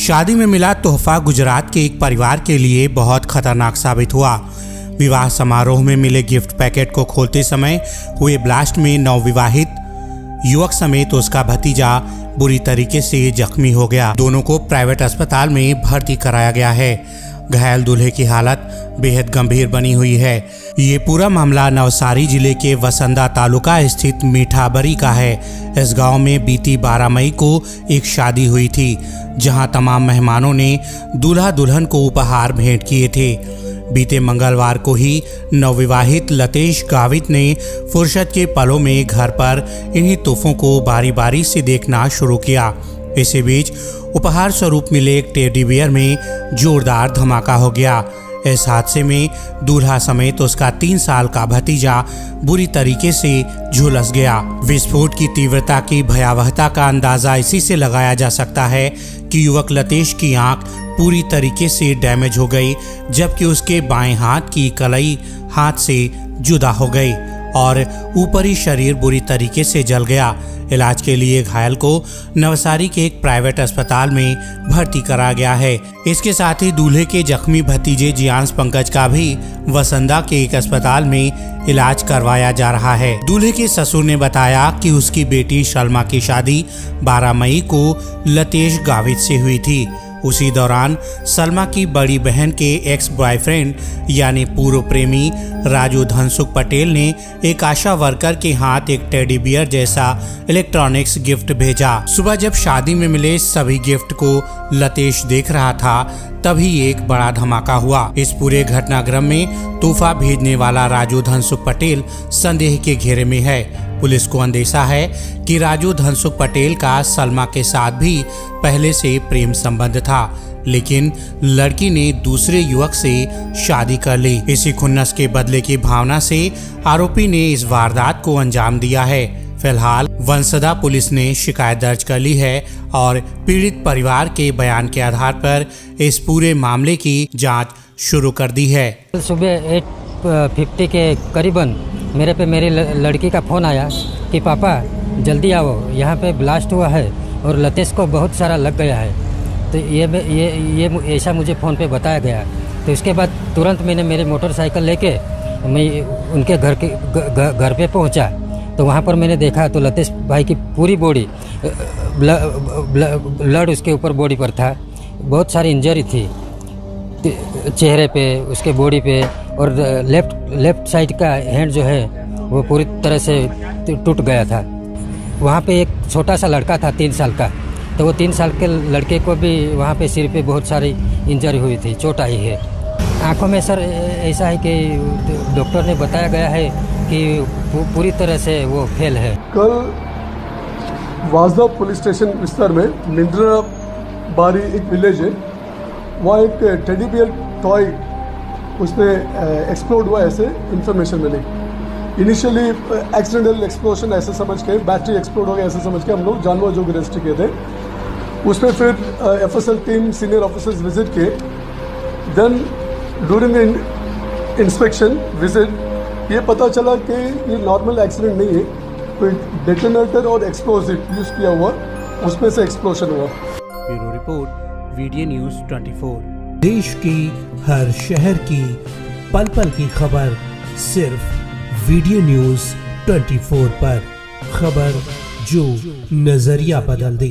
शादी में मिला तोहफा गुजरात के एक परिवार के लिए बहुत खतरनाक साबित हुआ। विवाह समारोह में मिले गिफ्ट पैकेट को खोलते समय हुए ब्लास्ट में नवविवाहित युवक समेत उसका भतीजा बुरी तरीके से जख्मी हो गया। दोनों को प्राइवेट अस्पताल में भर्ती कराया गया है। घायल दूल्हे की हालत बेहद गंभीर बनी हुई है। ये पूरा मामला नवसारी ज़िले के वसंदा तालुका स्थित मीठाबरी का है। इस गाँव में बीती 12 मई को एक शादी हुई थी, जहाँ तमाम मेहमानों ने दूल्हा दुल्हन को उपहार भेंट किए थे। बीते मंगलवार को ही नवविवाहित लतेश गावित ने फुर्सत के पलों में घर पर इन्हीं तोहफों को बारी बारी से देखना शुरू किया। इसी बीच उपहार स्वरूप मिले एक टेडी बियर में जोरदार धमाका हो गया। इस हादसे में दूल्हा समेत उसका तीन साल का भतीजा बुरी तरीके से झुलस गया। विस्फोट की तीव्रता की भयावहता का अंदाज़ा इसी से लगाया जा सकता है कि युवक लतेश की आँख पूरी तरीके से डैमेज हो गई, जबकि उसके बाएँ हाथ की कलाई हाथ से जुदा हो गई। और ऊपरी शरीर बुरी तरीके से जल गया। इलाज के लिए घायल को नवसारी के एक प्राइवेट अस्पताल में भर्ती करा गया है। इसके साथ ही दूल्हे के जख्मी भतीजे जियांश पंकज का भी वसंदा के एक अस्पताल में इलाज करवाया जा रहा है। दूल्हे के ससुर ने बताया कि उसकी बेटी शर्मा की शादी 12 मई को लतेश गावित से हुई थी। उसी दौरान सलमा की बड़ी बहन के एक्स बॉयफ्रेंड यानी पूर्व प्रेमी राजू धनसुख पटेल ने एक आशा वर्कर के हाथ एक टेडी बियर जैसा इलेक्ट्रॉनिक्स गिफ्ट भेजा। सुबह जब शादी में मिले, सभी गिफ्ट को लतेश देख रहा था, तभी एक बड़ा धमाका हुआ। इस पूरे घटनाक्रम में तोहफा भेजने वाला राजू धनसुख पटेल संदेह के घेरे में है। पुलिस को अंदेशा है कि राजू धनसुख पटेल का सलमा के साथ भी पहले से प्रेम संबंध था, लेकिन लड़की ने दूसरे युवक से शादी कर ली। इसी खुन्नस के बदले की भावना से आरोपी ने इस वारदात को अंजाम दिया है। फ़िलहाल वंसदा पुलिस ने शिकायत दर्ज कर ली है और पीड़ित परिवार के बयान के आधार पर इस पूरे मामले की जाँच शुरू कर दी है। सुबह एट फिफ्टी के करीबन मेरे पे मेरी लड़की का फ़ोन आया कि पापा, जल्दी आओ, यहाँ पे ब्लास्ट हुआ है और लतेश को बहुत सारा लग गया है। तो ये ये ये ऐसा मुझे फ़ोन पे बताया गया। तो इसके बाद तुरंत मैंने मेरी मोटरसाइकिल लेके मैं उनके घर के घर पे पहुँचा। तो वहाँ पर मैंने देखा तो लतेश भाई की पूरी बॉडी ब्लड उसके ऊपर बॉडी पर था। बहुत सारी इंजरी थी। चेहरे पे, उसके बॉडी पे और लेफ़्ट लेफ़्ट साइड का हैंड जो है, वो पूरी तरह से टूट गया था। वहाँ पे एक छोटा सा लड़का था, तीन साल का। तो वो तीन साल के लड़के को भी वहाँ पे सिर पे बहुत सारी इंजरी हुई थी, चोट आई है। आँखों में सर ऐसा है कि डॉक्टर ने बताया गया है कि पूरी तरह से वो फेल है। कल वाजदा पुलिस स्टेशन विस्तार में मिंद्रा बारी एक विलेज है वहाँ एक टेडी बियर टॉय उसमें एक्सप्लोड हुआ ऐसे इन्फॉर्मेशन मिली। इनिशियली एक्सीडेंटल एक्सप्लोशन ऐसे समझ के बैटरी एक्सप्लोड हो गया ऐसे समझ के हम लोग जानवर जो अरेस्ट किए थे। उसमें फिर F S L team senior officers visit किए। देन ड्यूरिंग इंस्पेक्शन विज़िट ये पता चला कि ये नॉर्मल एक्सीडेंट नहीं है, कोई डेटोनेटर और एक्सप्लोजिव यूज़ किया हुआ, उसमें से एक्सप्लोशन हुआ। Bureau report. वीडियो न्यूज़ 24 देश की हर शहर की पल पल की खबर सिर्फ़ वीडियो न्यूज़ 24 पर। खबर जो नज़रिया बदल दे।